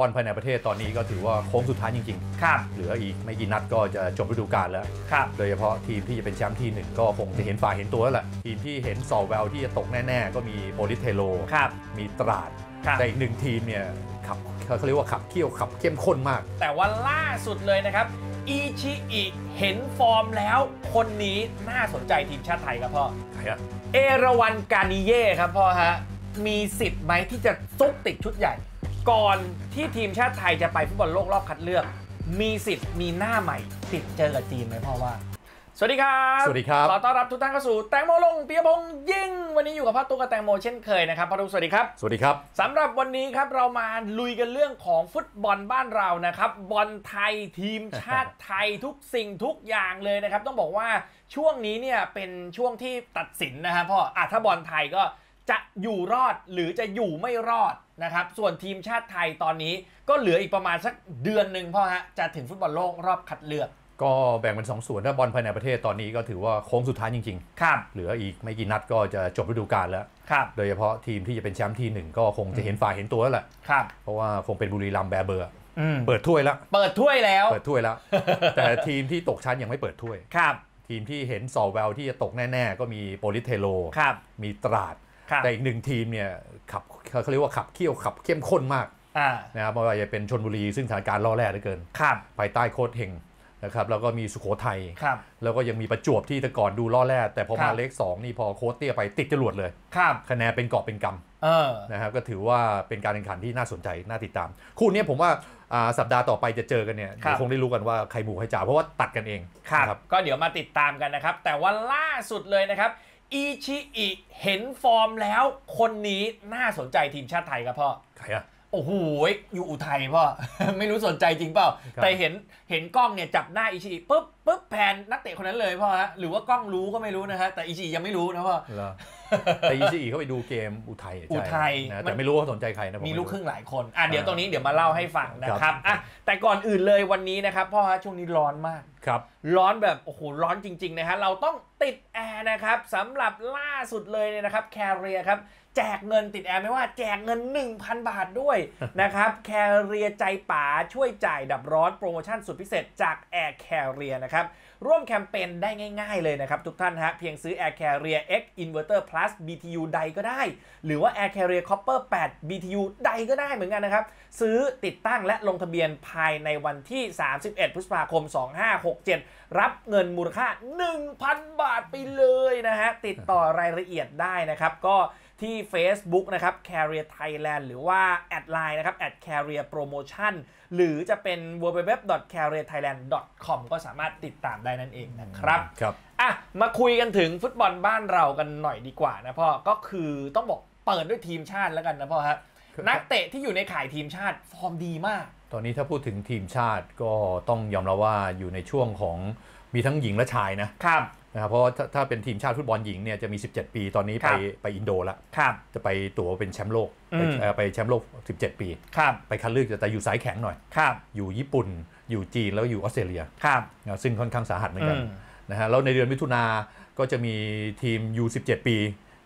บอลภายในประเทศตอนนี้ก็ถือว่าโค้งสุดท้ายจริงครับๆเหลืออีกไม่กี่นัดก็จะจบฤดูกาลแล้ว ครับ โดยเฉพาะทีมที่จะเป็นแชมป์ที่หนึ่งก็คงจะเห็นฝ่ายเห็นตัวแล้วแหละทีมที่เห็นส่อแววที่จะตกแน่ๆ ก็มีโปลิศ เทโร ครับ มีตราด ครับ แต่อีกหนึ่งทีมเนี่ยขับเขาเรียกว่าขับเคี่ยวขับเข้มข้นมาก แต่ว่าล่าสุดเลยนะครับ อิชิอิเห็นฟอร์มแล้ว คนนี้น่าสนใจทีมชาติไทยครับพ่อ ใครอะเอราวัณ การ์นิเย่ร์ครับพ่อฮะ มีสิทธิ์ไหมที่จะซุกติดชุดใหญ่ ก่อนที่ทีมชาติไทยจะไปฟุตบอลโลกรอบคัดเลือก มีสิทธิ์มีหน้าใหม่ติดเจอกับจีนไหมพ่อว่า สวัสดีครับสวัสดีครับ ขอต้อนรับทุกท่านเข้าสู่แตงโมลงเปียพงษ์ยิ่ง วันนี้อยู่กับพ่อตุ๊กกับแตงโมเช่นเคยนะครับพ่อตุ๊กสวัสดีครับ สวัสดีครับสำหรับวันนี้ครับเรามาลุยกันเรื่องของฟุตบอลบ้านเรานะครับบอลไทยทีมชาติไทยทุกสิ่งทุกอย่างเลยนะครับ ต้องบอกว่าช่วงนี้เนี่ยเป็นช่วงที่ตัดสินนะครับพ่ออะถ้าบอลไทยก็ จะอยู่รอดหรือจะอยู่ไม่รอดนะครับ ส่วนทีมชาติไทยตอนนี้ก็เหลืออีกประมาณสักเดือนหนึ่งพ่อฮะจะถึงฟุตบอลโลกรอบคัดเลือก ก็แบ่งเป็นสองส่วนถ้าบอลภายในประเทศตอนนี้ก็ถือว่าโค้งสุดท้ายจริงครับๆเหลืออีกไม่กี่นัดก็จะจบฤดูกาลแล้วครับโดยเฉพาะทีมที่จะเป็นแชมป์ที่หนึ่งก็คงจะเห็นฝ่ายเห็นตัวแล้วแหละครับเพราะว่าคงเป็นบุรีรัมย์แบร์เบอร์อืมเปิดถ้วยแล้วเปิดถ้วยแล้ว เปิดถ้วยแล้ว แต่ทีมที่ตกชั้นยังไม่เปิดถ้วยครับ ทีมที่เห็นส่อแววที่จะตกแน่ ๆ ก็มีโปลิศ เทโรครับมีตราดครับ แต่อีกหนึ่งทีมเนี่ยขับเขาเรียกว่าขับเคี่ยวขับเข้มข้นมากอ่านะครับไม่ว่าจะเป็นชลบุรีซึ่งสถานการณ์ร่อแร่เหลือเกินครับภายใต้โค้ชเฮงนะครับแล้วก็มีสุโขทัยครับแล้วก็ยังมีประจวบที่แต่ก่อนดูร่อแร่แต่พอครัมา leg สองนี่พอโค้ชเตี้ยไปติดจรวดเลยครับคะแนนเป็นกอบเป็นกำเออนะครับก็ถือว่าเป็นการแข่งขันที่น่าสนใจน่าติดตาม คู่นี้ผมว่าอ่าสัปดาห์ต่อไปจะเจอกันเนี่ยครับเดี๋ยวคงได้รู้กันว่าใครหมูใครจ่าเพราะว่าตัดกันเองครับนะก็เดี๋ยวมาติดตามกันนะครับ แต่ว่าล่าสุดเลยนะครับ อิชิอิเห็นฟอร์มแล้วคนนี้น่าสนใจทีมชาติไทยครับพ่อ ใครอะ โอ้โหอยู่อุทัยพ่อ ไม่รู้สนใจจริงเปล่าครับแต่เห็นเห็นกล้องเนี่ยจับหน้าอิชิอิปุ๊บปุ๊บแผนนักเตะคนนั้นเลยพ่อฮะหรือว่ากล้องรู้ก็ไม่รู้นะฮะแต่อิชิอิยังไม่รู้นะพ่อเหรอแต่อิชิอิเขาไปดูเกมอุทัยใช่อุทัยนะมันแต่ไม่รู้ว่าสนใจใครนะผมีไรู้ลูกครึ่งหลายคนอะเดี๋ยวตรงนี้เดี๋ยวมาเล่าให้ฟังนะคครัรับบอะแต่ก่อนอื่นเลยวันนี้นะครับพ่อฮะช่วงนี้ร้อนมากครับร้อนแบบโอ้โหร้อนจริงๆนะฮะเราต้องติดแอร์นะครับสำหรับล่าสุดเลยเนี่ยนะครับแคเรียครับ แจกเงินติดแอร์ไม่ว่าแจกเงิน 1,000 บาทด้วยนะครับแคเรียใจป๋าช่วยจ่ายดับร้อนโปรโมชั่นสุดพิเศษจาก Air Carrier นะครับร่วมแคมเปญได้ง่ายๆเลยนะครับทุกท่านฮะเพียงซื้อ Air Carrier X Inverter Plus BTU ใดก็ได้ หรือว่า Air Carrier Copper 8 BTU ใดก็ได้เหมือนกันนะครับซื้อติดตั้งและลงทะเบียนภายในวันที่ 31 พฤษภาคม 2567 รับเงินมูลค่า 1,000 บาทไปเลยนะฮะติดต่อรายละเอียดได้นะครับก็ ที่ Facebook นะครับ Carrier Thailand หรือว่าแอดไลน์นะครับ @carrier promotion หรือจะเป็น www.carrierthailand.com ก็สามารถติดตามได้นั่นเองนะครับครับอะมาคุยกันถึงฟุตบอลบ้านเรากันหน่อยดีกว่านะพ่อ ก็คือต้องบอกเปิดด้วยทีมชาติแล้วกันนะพ่อฮะครับนักเตะที่อยู่ในข่ายทีมชาติฟอร์มดีมาก ตอนนี้ถ้าพูดถึงทีมชาติก็ต้องยอมรับว่าอยู่ในช่วงของมีทั้งหญิงและชายนะครับ นะครับเพราะว่าถ้าถ้าเป็นทีมชาติฟุตบอลหญิงเนี่ยจะมี 17 ปีตอนนี้คไปรับ ไปอินโดแล้วครับ จะไปตั๋วเป็นแชมป์โลกอืไปมเอ่อไปแชมป์โลก 17 ปี ครับ ไปคัดเลือกแต่อยู่สายแข็งหน่อย ครับอยู่ญี่ปุ่น อยู่จีนแล้วอยู่ออสเตรเลียครับ นะซึ่งค่อนข้างสาหัสเหมือนกันอืมนะฮะแล้วในเดือนมิถุนาก็จะมีทีม U17 ปี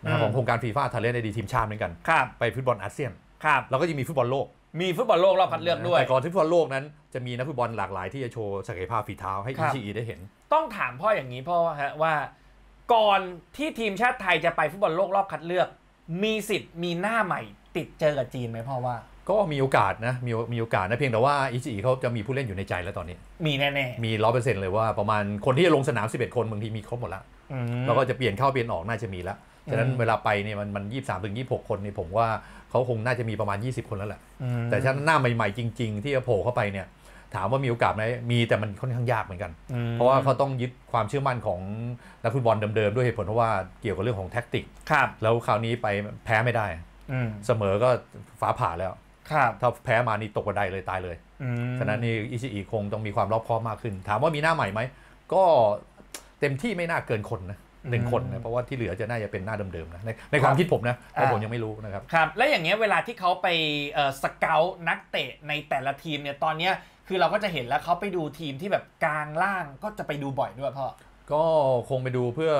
นะฮะอืม ของโครงการ FIFA Talent ID ทีมชาติเหมือนกัน ครับไปฟุตบอลอาเซียน ครับ แล้วก็จะมีฟุตบอลโลก มีฟุตบอลโลกรอบคัดเลือกด้วย แต่ก่อนที่ฟุตบอลโลกนั้นจะมีนักฟุตบอลหลากหลายที่จะโชว์ศักยภาพฝีเท้าให้ครับอิชิอิได้เห็น ต้องถามพ่ออย่างนี้พ่อฮะว่า ก่อนที่ทีมชาติไทยจะไปฟุตบอลโลกรอบคัดเลือก มีสิทธิ์มีหน้าใหม่ติดเจอกับจีนไหมพ่อว่า ก็มีโอกาสนะมีมีโอกาสนะเพียงแต่ว่าอีชีเขาจะมีผู้เล่นอยู่ในใจแล้วตอนนี้ มีแน่มีร้อยเปอร์เซ็นต์เลยว่าประมาณคนที่จะลงสนาม 11 คนบางทีมีครบหมดแล้วๆอืมแล้วก็จะเปลี่ยนเข้าเปลี่ยนออกน่าจะมีแล้วฉะนั้นอืมเวลาไปเนี่ยมันมันยี่สามถึงยี่หกคนนี่ผมว่า เขาคงน่าจะมีประมาณ 20 คนแล้วแหละอืมแต่ถ้าหน้าใหม่ ๆ จริง ๆ ที่จะโผล่เข้าไปเนี่ย ถามว่ามีโอกาสไหมมีแต่มันค่อนข้างยากเหมือนกันอืมเพราะว่าเขาต้องยึดความเชื่อมั่นของนักฟุตบอลเดิมๆด้วยเหตุผลเพราะว่าเกี่ยวกับเรื่องของแท็กติกครับแล้วคราวนี้ไปแพ้ไม่ได้อืมเสมอก็ฟ้าผ่าแล้วครับถ้าแพ้มานี่ตกกระไดเลยตายเลยอืมฉะนั้นนี่อิชิอิคงต้องมีความรอบคอบมากขึ้น ถามว่ามีหน้าใหม่ไหมก็เต็มที่ไม่น่าเกินคนนะ หนึ่งคนนะเพราะว่าที่เหลือจะน่าจะเป็นหน้าเดิมๆนะในในความคิดผมนะเพราะผมยังไม่รู้นะครับครับ และอย่างเงี้ยเวลาที่เขาไปเอ่อสเกลนักเตะในแต่ละทีมเนี่ยตอนเนี้ยคือเราก็จะเห็นแล้วเขาไปดูทีมที่แบบกลางล่างก็จะไปดูบ่อยด้วยพ่อก็คงไปดูเพื่อ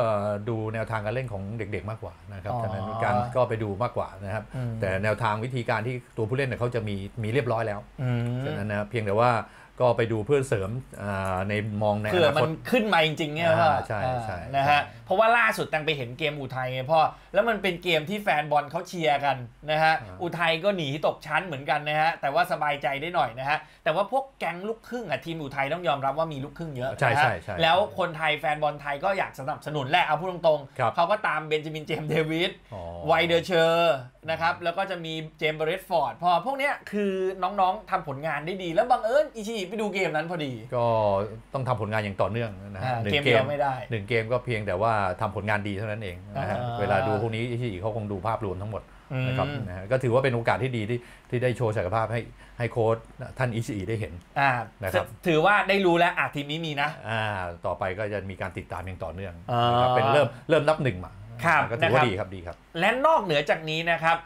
ดูแนวทางการเล่นของเด็กๆมากกว่านะครับอ๋อฉะนั้นการก็ไปดูมากกว่านะครับอืมแต่แนวทางวิธีการที่ตัวผู้เล่นเนี่ยเขาจะมีมีเรียบร้อยแล้วอืมฉะนั้นนะครับเพียงแต่ว่า ก็ไปดูเพื่อเสริมอ่าในมองในอเผื่อนามัคนตขึ้นมาจริงๆเนี่ยอ่าพ่อใช่อ่าใช่นะใช่ฮะเพราะว่าล่าสุดตังไปเห็นเกมอุทัยไงพ่อแล้วมันเป็นเกมที่แฟนบอลเขาเชียร์กันนะฮะอ่าอุทัยก็หนีตกชั้นเหมือนกันนะฮะแต่ว่าสบายใจได้หน่อยนะฮะแต่ว่าพวกแก๊งลูกครึ่งอะทีมอุทัยต้องยอมรับว่ามีลูกครึ่งเยอะใช่นะฮะใช่ใช่แล้วคนไทยแฟนบอลไทยก็อยากสนับสนุนแหละเอาพูดตรงครับๆเขาก็ตามเบนจามินเจมส์เดวิดอ๋อไวเดอร์เชอร์นะครับแล้วก็จะมีเจมส์เบรดฟอร์ด พอพวกเนี้ยคือน้องๆทำผลงานได้ดี แล้วบังเอิญอิชิอิไปดูเกมนั้นพอดี ก็ต้องทำผลงานอย่างต่อเนื่องนะฮะอ่าหนึ่เกงมเกเดียมวไม่ได้หนึ่งเกมก็เพียงแต่ว่าทำผลงานดีเท่านั้นเองนะฮะอ่าเวลาดูพวกนี้อิชิอิเขาคงดูภาพรวมทั้งหมดอืมนะครับนะฮะก็ถือว่าเป็นโอกาสที่ดีที่ที่ได้โชว์ศักยภาพให้ให้โค้ชท่านอิชิอิได้เห็นอ่านะครับถือว่าได้รู้แล้วอะทีมนี้มีนะอ่าต่อไปก็จะมีการติดตามอย่างต่อเนื่องอ่านนะครับเป็นเริ่มเริ่มนับหนึ่งมา ครับก็ถือว่านะครับดีครับดีครับ และนอกเหนือจากนี้นะครับ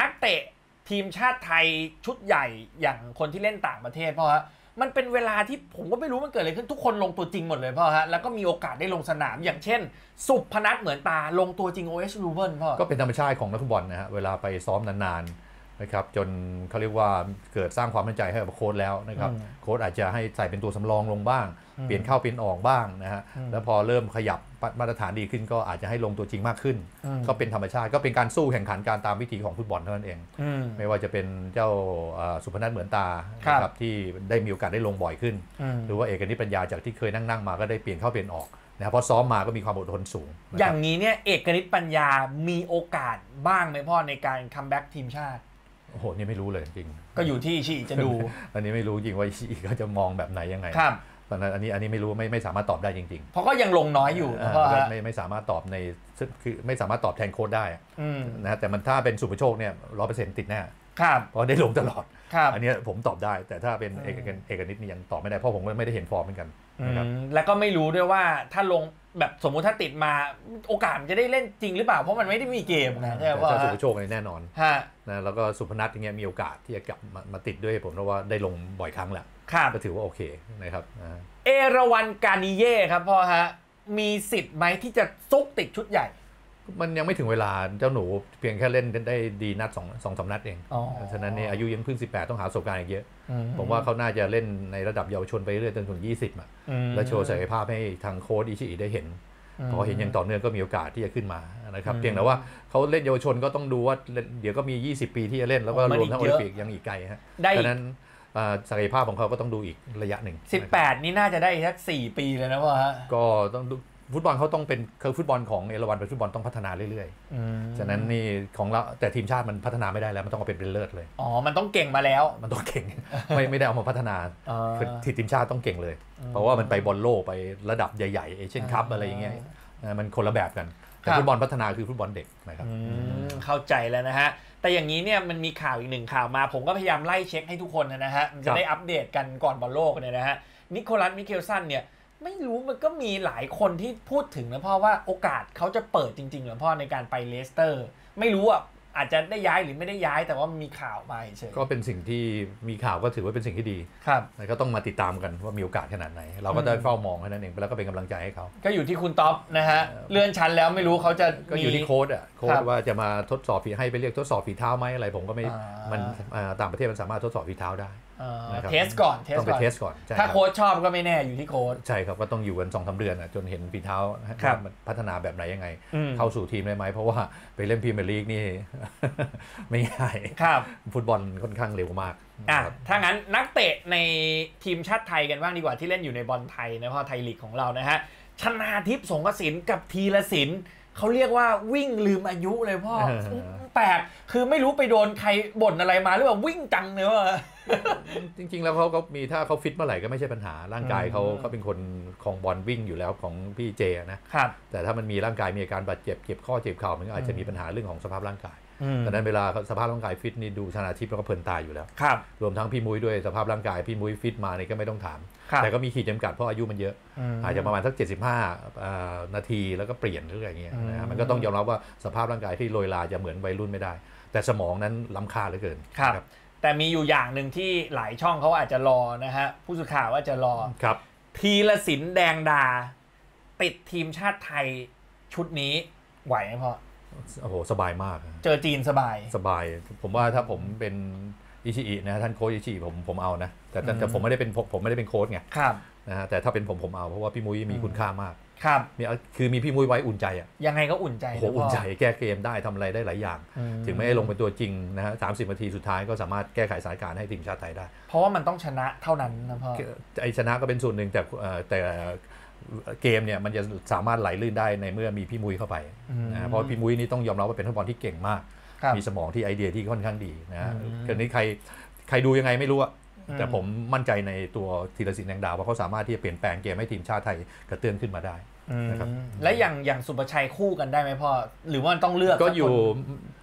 นักเตะทีมชาติไทยชุดใหญ่อย่างคนที่เล่นต่างประเทศเพราะฮะมันเป็นเวลาที่ผมก็ไม่รู้มันเกิดอะไรขึ้นทุกคนลงตัวจริงหมดเลยพ่อฮะแล้วก็มีโอกาสได้ลงสนามอย่างเช่น สุพนัทเหมือนตาลงตัวจริง OS รูเบิลพ่อก็เป็นธรรมชาติของนักฟุตบอลนะฮะเวลาไปซ้อมนานๆ นะครับจนเขาเรียกว่าเกิดสร้างความมั่นใจให้กับโค้ชแล้วนะครับอืมโค้ชอาจจะให้ใส่เป็นตัวสำรองลงบ้างอืมเปลี่ยนเข้าเปลี่ยนออกบ้างนะฮะอืมแล้วพอเริ่มขยับมาตรฐานดีขึ้นก็อาจจะให้ลงตัวจริงมากขึ้นอืมก็เป็นธรรมชาติก็เป็นการสู้แข่งขันการตามวิถีของฟุตบอลเท่านั้นเองอืมไม่ว่าจะเป็นเจ้าเอ่อสุพนัทเหมือนตาครับนะครับที่ได้มีโอกาสได้ลงบ่อยขึ้นอืมหรือว่าเอกนิตปัญญาจากที่เคยนั่งๆมาก็ได้เปลี่ยนเข้าเปลี่ยนออกนะครับเพราะซ้อมมาก็มีความอดทนสูงนะครับอย่างนี้เนี่ยเอกนิตปัญญามีโอกาสบ้างไหมพ่อในการ comeback ทีมชาติ โอ้โหนี่ไม่รู้เลยจริง ก็อยู่ที่อิชิอิจะดู อันนี้ไม่รู้จริงว่าอิชิอิเขาจะมองแบบไหนยังไงครับตอนนั้นอันนี้อันนี้ไม่รู้ไม่ไม่สามารถตอบได้จริงเพราะก็ยังลงน้อยอยู่ๆนะพ่ออ่าฮะไม่ไม่สามารถตอบในซึ่งคือไม่สามารถตอบแทนโค้ชได้อืมนะฮะแต่มันถ้าเป็นศุภโชคเนี่ยร้อยเปอร์เซ็นต์ติดแน่ครับเพราะได้ลงตลอดครับอันเนี้ยผมตอบได้ แต่ถ้าเป็นอืมเอกนิตเอกนิตนี่ยังตอบไม่ได้เพราะผมก็ไม่ได้เห็นฟอร์มเหมือนกันอืนะครับมแล้วก็ไม่รู้ด้วยว่าถ้าลง แบบสมมุติถ้าติดมาโอกาสมันจะได้เล่นจริงหรือเปล่า เพราะมันไม่ได้มีเกมนะใช่ไหมแต่พ่อถ้าสุฮะภโชคเนี่ยแน่นอนฮะนะแล้วก็สุพนัทอย่างเงี้ยมีโอกาสที่จะกลับมามาติดด้วยผมเพราะว่าได้ลงบ่อยครั้งแหละครับก็ถือว่าโอเคนะครับอ่าเอราวันกานิเย่ครับพ่อฮะมีสิทธิ์ไหมที่จะซุกติดชุดใหญ่ มันยังไม่ถึงเวลาเจ้าหนูเพียงแค่เล่นได้ดีนัดสองสองสามนัดเองอ๋อฉะนั้นเนี่ยอายุยังเพิ่ง 18 ต้องหาประสบการณ์อีกเยอะอืผมว่าเขาน่าจะเล่นในระดับเยาวชนไปเรื่อยจนถึง 20อะอืมแล้วโชว์ศักยภาพให้ทางโค้ดอิชิอิได้เห็น พอเห็นอย่างต่อเนื่องก็มีโอกาสที่จะขึ้นมานะครับอืมเพียงแต่ว่าเขาเล่นเยาวชนก็ต้องดูว่าเล่นเดี๋ยวก็มี 20 ปีที่จะเล่นแล้วก็มันรวอีมกทั้งโอเยลิอะมปิกยังอีกไกลฮะได้ฉะนั้นอ่าศักยภาพของเขาก็ต้องดูอีกระยะหนึ่งสิบนะครับแปดนี่น่าจะได้สักสี่ปีเลยนะพ่อฮะก็ต้องดู ฟุตบอลเขาต้องเป็นคือฟุตบอลของเอราวันเป็นฟุตบอลต้องพัฒนาเรื่อยอืมๆฉะนั้นนี่ของเราแต่ทีมชาติมันพัฒนาไม่ได้แล้วมันต้องเอาเป็นเป็นเลิศเลยอ๋อมันต้องเก่งมาแล้ว มันต้องเก่งไม่ไม่ได้เอามาพัฒนาอ่าคือทีทีมชาติต้องเก่งเลย เพราะว่ามันไปบอลโลกไประดับใหญ่ๆเอเชียนคัพอะไรอย่างเงี้ยนะมันคนละแบบกันแต่ครับฟุตบอลพัฒนาคือฟุตบอลเด็กนะครับอืมเข้าใจแล้วนะฮะแต่อย่างนี้เนี่ยมันมีข่าวอีกหนึ่งข่าวมา ผมก็พยายามไล่เช็คให้ทุกคนนะฮะมันคจะรับได้อัปเดตกันก่อนบอลโลกเนี่ยนะฮะนิโคลัสมิเคลสันเนี่ย ไม่รู้มันก็มีหลายคนที่พูดถึงนะพ่อว่าโอกาสเขาจะเปิดจริงๆเหรอพ่อในการไปเลสเตอร์ ไม่รู้อะอาจจะได้ย้ายหรือไม่ได้ย้ายแต่ว่ามันมีข่าวมาเฉยก็เป็นสิ่งที่มีข่าวก็ถือว่าเป็นสิ่งที่ดีครับแล้วก็ต้องมาติดตามกันว่ามีโอกาสขนาดไหน เราก็ได้เฝ้ามองแค่นั้นเองแล้วก็เป็นกำลังใจให้เขาก็อยู่ที่คุณท็อปนะฮะเลื่อนชั้นแล้วไม่รู้เขาจะก็อยู่ที่มีโค้ชอะโค้ชครับว่าจะมาทดสอบฝีให้ไปเรียกทดสอบฝีเท้าไหมอะไรผมก็ไม่อ่ามัมันอ่าต่างประเทศมันสามารถทดสอบฝีเท้าได้ เอ่อนะครับ test ก่อน test ต้องไปก่อน testก่อนใช่ถ้ารับโค้ชชอบก็ไม่แน่อยู่ที่โค้ชใช่ครับ ก็ต้องอยู่กันสองสามเดือนอะจนเห็นฝีเท้าครับว่ามันพัฒนาแบบไหนยังไงอืมเข้าสู่ทีมได้ไหม เพราะว่าไปเล่นพรีเมียร์ลีกนี่ ไม่ง่ายครับฟุตบอลค่อนข้างเร็วมากอะครับถ้างั้นนักเตะในทีมชาติไทยกันบ้างดีกว่าที่เล่นอยู่ในบอลไทยนะเพราะไทยลีกของเรานะฮะชนาธิปสรงกระสินธ์กับธีรศิลป์เขาเรียกว่าวิ่งลืมอายุเลยพ่อเออแปลกคือไม่รู้ไปโดนใครบ่นอะไรมาหรือว่าวิ่งจังเนอะ จริง ๆ แล้วเขาก็มีถ้าเขาฟิตเมื่อไหร่ก็ไม่ใช่ปัญหาร่างกายเขาอืมเขาเป็นคนของบอลวิ่งอยู่แล้วของพี่เจนะครับแต่ถ้ามันมีร่างกายมีอาการบาดเจ็บเจ็บข้อเจ็บเข่ามันก็อาจจะมีปัญหาเรื่องของสภาพร่างกายอืมดังนั้นเวลาสภาพร่างกายฟิตนี่ดูชนาทิพย์แล้วก็เพลินตายอยู่แล้วครับรวมทั้งพี่มุ้ยด้วยสภาพร่างกายพี่มุ้ยฟิตมานี่ก็ไม่ต้องถามครับแต่ก็มีขีดจำกัดเพราะอายุมันเยอะมอาจจะประมาณสัก 75อ่านาทีแล้วก็เปลี่ยนหรืออะไรอย่างเงี้ยนะอืฮะมมันก็ต้องยอมรับว่าสภาพร่างกายที่โรยลาจะเหมือนวัยรุ่นไม่ได้ แต่สมองนั้นล้ำค่าเหลือเกินครับนะ แต่มีอยู่อย่างหนึ่งที่หลายช่องเขาอาจจะรอนะฮะผู้สื่อข่าวว่าจะรอครับ ทีละสินแดงดา ติดทีมชาติไทยชุดนี้ไหวไหมพ่อโอ้โหสบายมาก เจอจีนสบายสบาย ผมว่าถ้าผมเป็นอิชิอินะท่านโค้ชอิชิอิผมผมเอานะแต่แต่แต่อืมผมไม่ได้เป็นผมผมไม่ได้เป็นโค้ชไงครับนะฮะแต่ถ้าเป็นผมผมเอาเพราะว่าพี่มุ้ยมีอืมคุณค่ามาก ครับมีคือมีพี่มุ้ยไว้อุ่นใจอะยังไงก็อุ่นใจโอ้โหนะพ่อุ่นใจแก้เกมได้ทำอะไรได้หลายอย่างอืถึงไม่ได้ลงเป็นตัวจริงนะฮะสามสิบนาทีสุดท้ายก็สามารถแก้ไขสถานการณ์ให้ทีมชาติไทยได้ เพราะว่ามันต้องชนะเท่านั้นนะพ่อไอชนะก็เป็นส่วนหนึ่งแต่เอ่อแต่เกมเนี่ยมันจะสามารถไหลลื่นได้ในเมื่อมีพี่มุ้ยเข้าไปอืมนะเพราะพี่มุ้ยนี่ต้องยอมรับว่าเป็นนักบอลที่เก่งมากครับมีสมองที่ไอเดียที่ค่อนข้างดีนะฮะอืมคืนนี้ใครใครดูยังไงไม่รู้อะอืม แต่ผมมั่นใจในตัวธีรศิลป์แดงดาว่าเขาสามารถที่จะเปลี่ยนแปลงเกมให้ทีมชาติไทยกระเตื้องขึ้นมาได้อืมนะครับและอย่างอย่างสุประชัยคู่กันได้ไหมพ่อหรือว่ามันต้องเลือกก็สัอยู่คน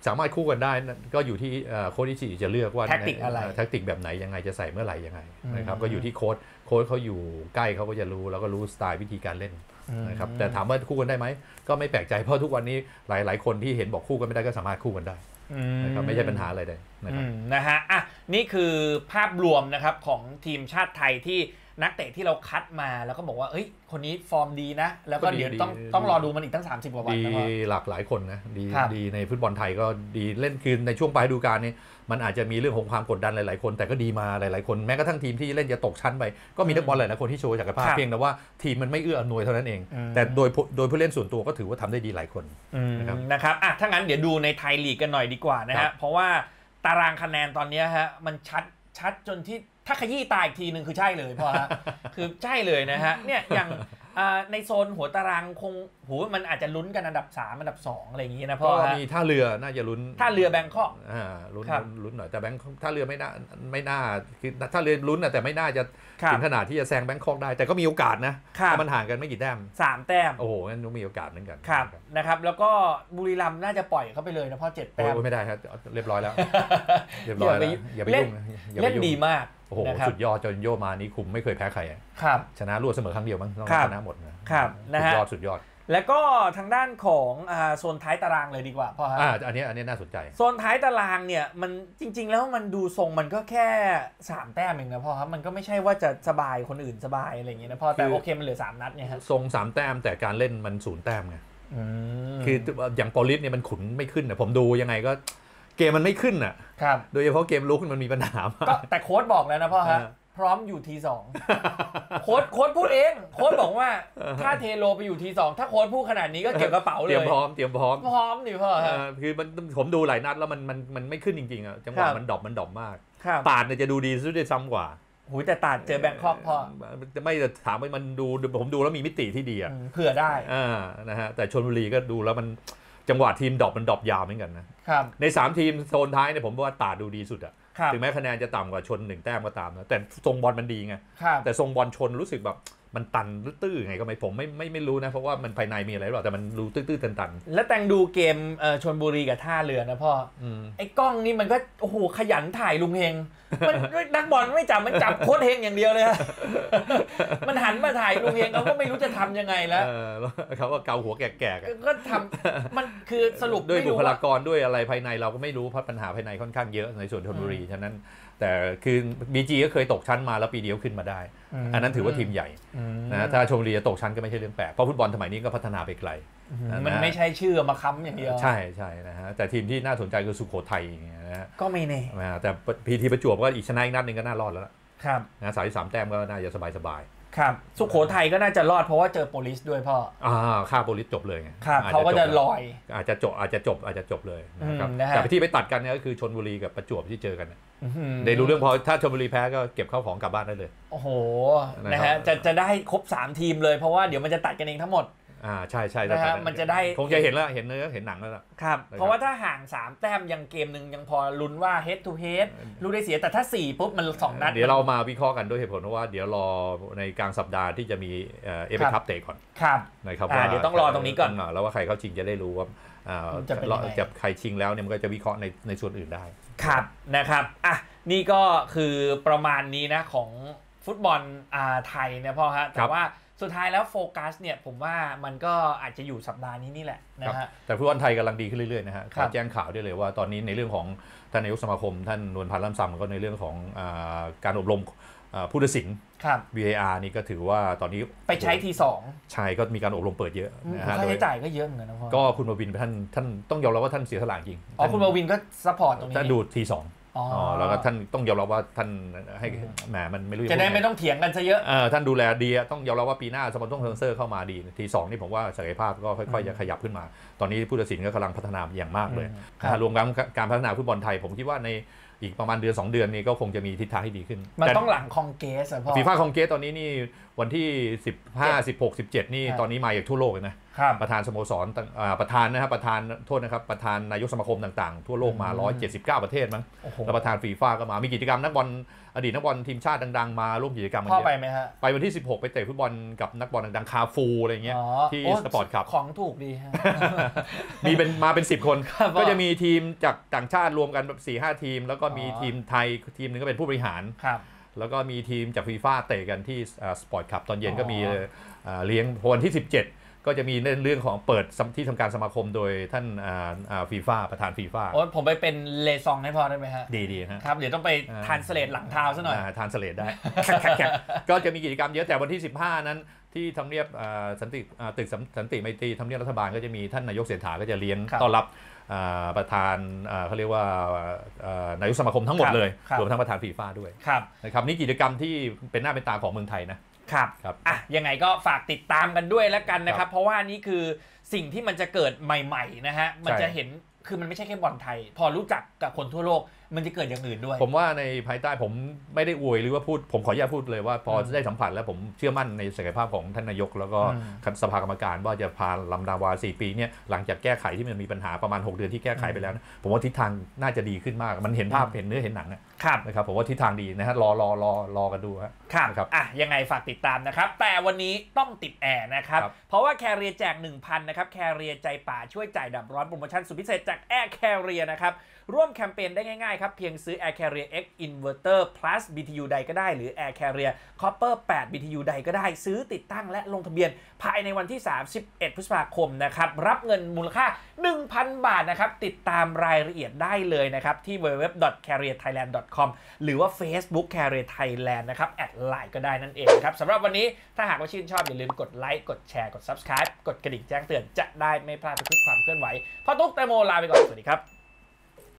สามารถคู่กันได้นะก็อยู่ที่เอ่อโค้ชอิชิอิจะเลือกว่าแท็กติกอะไรแท็กติกแบบไหนยังไงจะใส่เมื่อไหร่ยังไงนะครับอืมก็อยู่ที่โค้ชโค้ชเขาอยู่ใกล้เขาก็จะรู้แล้วก็รู้สไตล์วิธีการเล่น นะครับแต่ถามว่าคู่กันได้ไหมก็ไม่แปลกใจเพราะทุกวันนี้หลาย ๆ คนที่เห็นบอกคู่กันไม่ได้ก็สามารถคู่กันได้อืนะครับไม่ใช่ปัญหาอะไรเลยนะครับอืมนะฮะอะนี่คือภาพรวมนะครับของทีมชาติไทยที่ นักเตะที่เราคัดมาแล้วก็บอกว่าเอ้ยคนนี้ฟอร์มดีนะ แล้วก็ก็ดีเดี๋ยวต้องดีต้องรอดูมันอีกตั้ง 30กว่าวันดีนะพ่อหลากหลายคนนะดีครับดีในฟุตบอลไทยก็ดีเล่นคือในช่วงปลายฤดูกาลนี้มันอาจจะมีเรื่องของความกดดันหลาย ๆ คน แต่ก็ดีมาหลาย ๆ คนแม้กระทั่งทีมที่เล่นจะตกชั้นไป ก็มีนักบอลหลาย ๆ คนที่โชว์ศักยภาพครับเพียงแต่ว่าทีมมันไม่เอื้ออำนวยเท่านั้นเองอืมแต่โดยผู้โดยผู้เล่นส่วนตัวก็ถือว่าทำได้ดีหลายคนอืมนะครับนะครับอะถ้างั้นเดี๋ยวดูในไทยลีกกันหน่อยดีกว่านะครัฮะบเพราะว่าตารางคะแนนตอนเนี้ยฮะมันชัดชัดจนที่ ถ้าขยี้ตาอีกทีหนึ่งคือใช่เลยพ่อฮะคือใช่เลยนะฮะเนี่ยอย่างอ่าในโซนหัวตารางคงโหมันอาจจะลุ้นกันอันดับ 3 อันดับ 2 อะไรอย่างงี้นะพ่ก็อฮะมีท่าเรือน่าจะลุ้นถ้าเรือแบงคอกอ่าลุ้นครับลุ้นหน่อยแต่แบงค์ท่าเรือไม่น่าไม่น่าคือท่าเรือลุ้นนะแต่ไม่น่าจะครับถึงขนาดที่จะแซงแบงคอกได้ แต่ก็มีโอกาสนะครับถ้ามันห่างกันไม่กี่แต้มสามแต้มโอ้โหงั้นต้องมีโอกาสเหมือนกันครับนะครับแล้วก็บุรีรัมย์น่าจะปล่อยเขาไปเลยนะพ่อเจ็ดโอ้แต้มยไม่ได้ครับเรียบร้อยแล้วเรียบร้อยแล้วอย่าไปเล่นยุ่งนะอย่าไปเล่นยุ่งดีมาก โอ้โหนะครับสุดยอดจนโยมานี่คุมไม่เคยแพ้ใครอะครับชนะรวดเสมอครั้งเดียวมั้งนอกครันั้นบชนะหมดนะครับนะสุฮะดยอดสุดยอด แล้วก็ทางด้านของอ่าโซนท้ายตารางเลยดีกว่าพ่อฮะอ่าอันนี้อันนี้น่าสนใจ โซนท้ายตารางเนี่ยมันจริง ๆ แล้วมันดูทรงมันก็แค่สามแต้มเองนะพ่อครับมันก็ไม่ใช่ว่าจะสบายคนอื่นสบายอะไรอย่างเงี้ยนะพ่อแต่คือโอเคมันเหลือสามนัดเนี่ยฮะทรงสามแต้มแต่การเล่นมันศูนย์แต้มไงมคืออย่างปอลิสเนี่ยมันขุนไม่ขึ้นนะผมดูยังไงก็ เกมมันไม่ขึ้นอะ ครับ โดยเฉพาะเกมลุกมันมีปัญหามาก็ก แต่โค้ดบอกแล้วนะพ่อฮะ เออพร้อมอยู่ทีสองโค้ดโค้ดพูดเอง โค้ดบอกว่าถ้าเทโลไปอยู่ทีสองถ้าโค้ดพูดขนาดนี้ก็เก็บกระเป๋าเตเลรียมยพร้อมเตรียมพร้อมพร้อมดิพ่อเอฮะอคือมันผมดูหลายนัดแล้วมันมันมันไม่ขึ้นจริงๆอะจังหครัวะบมันดรอปมันดรอปมากครับตาดเนี่ยจะดูดีซะด้วยซ้ำกว่าหูยแต่ตัดเจอแบงคอกพ่อจะไม่จะถามว่ามันดูผมดูแล้วมีมิติที่ดีอะ อืมเผื่อได้ อ่า นะฮะ แต่ชนบุรีก็ดูแล้วมัน จังหวะทีมดรอปมันดรอปยาวเหมือนกันนะครับ ใน 3 ทีมโซนท้ายเนี่ยผมว่าตาดดูดีสุดอะครับ ถึงแม้คะแนนจะต่ำกว่าชนหนึ่งแต้มก็ตามนะแต่ทรงบอลมันดีไง ครับ แต่ทรงบอลชนรู้สึกแบบ มันตันตื้อๆไงก็ไม่ผมไม่ไม่ไม่รู้นะ เพราะว่ามันภายในมีอะไรหรอเปล่าแต่มันดูตื้อๆตันแล้วแตงดูเกมเอ่อชนบุรีกับท่าเรือนะพ่อๆอืมไอ้กล้องนี่มันก็โอ้โหขยันถ่ายลุงเฮงมันนักบอลไม่จับมันจับโค้ดเฮงอย่างเดียวเลยฮะมันหันมาถ่ายลุงเฮงเขาก็ไม่รู้จะทำยังไงแล้ว เออแล้วเขาก็เกาหัวแก่ๆกันก็ทำมันคือสรุปด้วยไม่บุรู้คลาว่ากรด้วยอะไรภายในเราก็ไม่รู้เพราะปัญหาภายในค่อนข้างเยอะในส่วนชนบุรี ฉะนั้นแต่คือบีจีก็เคยตกชั้นมาแล้วปีเดียวขึ้นมาได้มอันนั้นถือว่าทีมใหญ่อืมนะถ้าชมบุรีจะตกชั้นก็ไม่ใช่เรื่องแปลก เพราะฟุตบอลสมัยนี้ก็พัฒนาไปไกล มันไม่ใช่ชื่อมาค้ำอย่างเดียว ใช่ใช่นะฮะแต่ทีมที่น่าสนใจคือสุโขทัยอย่างเงี้ยนะฮะก็ไม่แน่นะแต่พีทีประจวบก็อีกชนะอีกนัดหนึ่งก็น่ารอดแล้วล่ะครับนะสายสามแต้มก็น่าจะสบายสบาย ครับสุโขทัยก็น่าจะรอดเพราะว่าเจอโปลิสด้วยพ่อๆอ่าค่าโปรลิสจบเลยไงครับอเขาก็จะบลอย อาจจะจบอาจจะจบอาจจะจบเลยนะครับอืมนะฮะแต่ที่ไปตัดกันเนี่ยก็คือชนบุรีกับประจวบที่เจอกันเนี่ยอื้อหือได้รู้เรื่องพอถ้าชนบุรีแพ้ก็เก็บเข้าของกลับบ้านได้เลย โอ้โหนะครับนะฮะจะจะได้ครบ 3 ทีมเลยเพราะว่าเดี๋ยวมันจะตัดกันเองทั้งหมด อ่าใช่ใช่นะฮะแต่มันจะได้คงจะเห็นแล้วเห็นเนื้อเห็นหนังแล้วล่ะครับนะครับเพราะว่าถ้าห่าง 3 แต้มยังเกมหนึ่งยังพอลุ้นว่า head to head รู้ได้เสียแต่ถ้า 4 ปุ๊บ มัน 2 นัด เดี๋ยวเรามาวิเคราะห์กันด้วยเหตุผลเพราะว่าเดี๋ยวรอในกลางสัปดาห์ที่จะมีเอฟเอคัพเตะก่อนครับนะครับอ่าเดี๋ยวต้องรอตรงนี้ก่อนแล้วว่าใครเข้าชิงจะได้รู้ว่าอ่าจะเป็นยังไงจะใครชิงแล้วเนี่ยมันก็จะวิเคราะห์ในในส่วนอื่นได้ครับนะครับอะนี่ก็คือประมาณนี้นะของฟุตบอลอ่าไทยนะพ่อฮะครับแต่ว่า สุดท้ายแล้วโฟกัสเนี่ยผมว่ามันก็อาจจะอยู่สัปดาห์นี้นี่แหละนะฮะแต่ฟุตบอลไทยกำลังดีขึ้นเรื่อยๆนะฮะครัขอแจ้งข่าวได้เลยว่าตอนนี้ในเรื่องของท่านนายกสมาคม ท่านนวลพรรณ ล่ำซำก็ในเรื่องของอาการอบรมอ่าผู้ตัดสินครับ VAR นี่ก็ถือว่าตอนนี้ไปใช้ทีสองใช่ก็มีการอบรมเปิดเยอะนะฮะค่าโดยใช้จ่ายก็เยอะเหมือนกันนะพ่อก็คุณมาวินท่านท่านต้องยอมรับว่าท่านเสียสละจริงอ๋อคุณมาวินก็ support ตรงนี้ท่านดูทีสองอ๋อ แล้วก็ท่านต้องยอมรับว่าท่านให้แหมมันไม่รู้จะได้พูไม่งต้องเถียงกันซะเยอะเออท่านดูแลดีอะต้องยอมรับว่าปีหน้าสปอนเซอร์เซอร์เข้ามาดี ทีสองนี่ผมว่าศักยภาพก็ค่อยๆจะขยับขึ้นมา ตอนนี้ผู้ตัดสินก็กำลังพัฒนาอย่างมากเลยอืมนะฮะรวมทั้งการพัฒนาฟุตบอลไทยผมคิดว่าในอีกประมาณเดือน 2 เดือนนี้ก็คงจะมีทิศทางที่ดีขึ้น มันต้องหลังคองเกสอะพ่อฟีฟ่าคองเกตอนนี้นี่วันที่ 15 16 17 นี่ครับตอนนี้มาจากทั่วโลกเลยนะครับ ประธานสโมสรต่างอ่าประธานนะครับประธานโทษนะครับประธานนายกสมาคมต่างๆ ทั่วโลกมา 179 ประเทศมั้งโอ้โหแล้วประธานฟีฟ่าก็มา มีกิจกรรมนักบอลอดีตนักบอลทีมชาติดัง ๆ มาร่วมกิจกรรมกันพ่อเยไปอะไหมฮะไปวันที่ 16 ไปเตะฟุตบอลกับนักบอลดังๆ คาฟูอะไรเงี้ยอ๋อที่ sport club ของถูกดีฮะมีเป็นมาเป็น 10 คนครับก็จะมีทีมจากต่างชาติรวมกันแบบสี่ห้าทีม แล้วก็มีอ๋อทีมไทยทีมหนึ่งก็เป็นผู้บริหารครับแล้วก็มีทีมจากฟีฟ่าเตะกันที่ sport club ตอนเย็นอ๋อก็มีเอ่อเลี้ยงวันที่ 17 ก็จะมีเรื่องของเปิดที่ทำการสมาคมโดยท่านฟีฟ่าประธานฟีฟ่าโอ้ยผมไปเป็น liaison ให้พ่อได้ไหมฮะ ดีดีๆฮะครับ เดี๋ยวต้องไปอ่า translate หลังเท้าซะหน่อย translate ได้ ก็จะมีกิจกรรมเยอะแต่วันที่ 15 นั้นที่ทำเนียบอ่าสันติอ่าตึกสันสันติไมตรีทำเนียบรัฐบาลก็จะมีท่านนายกเศรษฐาก็จะเลี้ยงครับต้อนรับอ่าประธานอ่าเขาเรียกว่าอ่านายกสมาคมทั้งหมดครับเลยครับรวมทั้งประธานฟีฟ่าด้วยครับนะครับนี่กิจกรรมที่เป็นหน้าเป็นตาของเมืองไทยนะ ครับครับอะยังไงก็ฝากติดตามกันด้วยแล้วกันนะครับ เพราะว่านี่คือสิ่งที่มันจะเกิดใหม่ ๆ นะฮะ มันจะเห็นคือมันไม่ใช่แค่บอลไทย พอรู้จักกับคนทั่วโลก มันจะเกิดอย่างอื่นด้วย ผมว่าในภายใต้ผมไม่ได้อวยหรือว่าพูด ผมขออนุญาตพูดเลยว่าพออืมได้สัมผัสแล้วผมเชื่อมั่นในศักยภาพของท่านนายก แล้วก็อืมสภากรรมการว่าจะพาลำดาวา 4 ปีเนี่ยหลังจากแก้ไขที่มันมีปัญหาประมาณ 6 เดือนที่แก้ไขไปแล้วนะผมว่าทิศทางน่าจะดีขึ้นมาก มันเห็นภาพเห็นเนื้อเห็นหนังอะครับนะครับผมว่าทิศทางดีนะฮะรอรอรอรอกันดูฮะครับนะครับอะยังไงฝากติดตามนะครับ แต่วันนี้ต้องติดแอร์นะครับครับ เพราะว่าCarrier แจก 1,000นะครับ Carrier ใจป้ำช่วยจ่ายดับร้อนโปรโมชั่นสุดพิเศษจากแอร์ Carrier นะครับร่วมแคมเปญได้ง่ายๆครับเพียงซื้อ Air Carrier X Inverter Plus BTU ใดก็ได้ หรือ Air Carrier Copper 8 BTU ใดก็ได้ ซื้อติดตั้งและลงทะเบียนภายในวันที่ 31 พฤษภาคมนะครับ รับเงินมูลค่า 1,000 บาทนะครับ ติดตามรายละเอียดได้เลยนะครับที่ www.carrierthailand.com หรือว่า Facebook Carrier Thailand นะครับ แอดไลน์ก็ได้นั่นเองครับสำหรับวันนี้ถ้าหากว่าชื่นชอบอย่าลืมกดไลค์กดแชร์กด Subscribe กดกระดิ่งแจ้งเตือนจะได้ไม่พลาดทุกความเคลื่อนไหวพ่อตุ๊กแตงโมลาไปก่อนสวัสดีครับ